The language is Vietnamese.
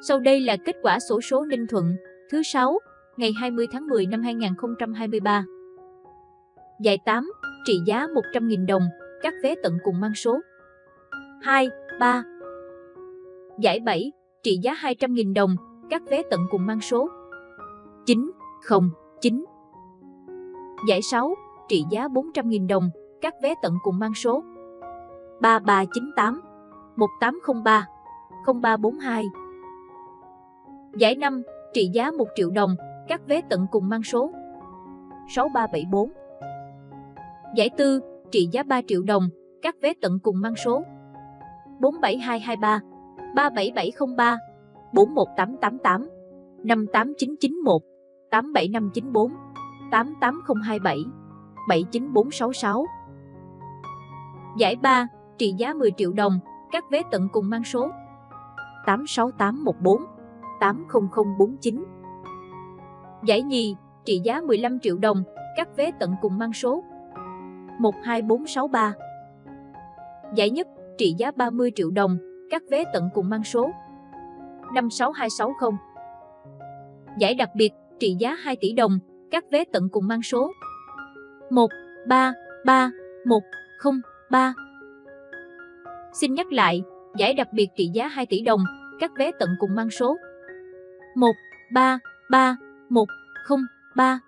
Sau đây là kết quả sổ số Ninh Thuận thứ 6, ngày 20 tháng 10 năm 2023. Giải 8, trị giá 100.000 đồng, các vé tận cùng mang số 2, 3. Giải 7, trị giá 200.000 đồng, các vé tận cùng mang số 9, 0, 9. Giải 6, trị giá 400.000 đồng, các vé tận cùng mang số 3398, 1803, 0342. Giải 5, trị giá 1 triệu đồng, các vé tận cùng mang số 6374. Giải 4, trị giá 3 triệu đồng, các vé tận cùng mang số 47223, 37703, 41888, 58991, 87594, 88027, 79466. Giải 3, trị giá 10 triệu đồng, các vé tận cùng mang số 86814, 80049. Giải nhì, trị giá 15 triệu đồng, các vé tận cùng mang số 12463. Giải nhất, trị giá 30 triệu đồng, các vé tận cùng mang số 56260. Giải đặc biệt, trị giá 2 tỷ đồng, các vé tận cùng mang số 133103. Xin nhắc lại, giải đặc biệt trị giá 2 tỷ đồng, các vé tận cùng mang số 1 3 3 1 0 3.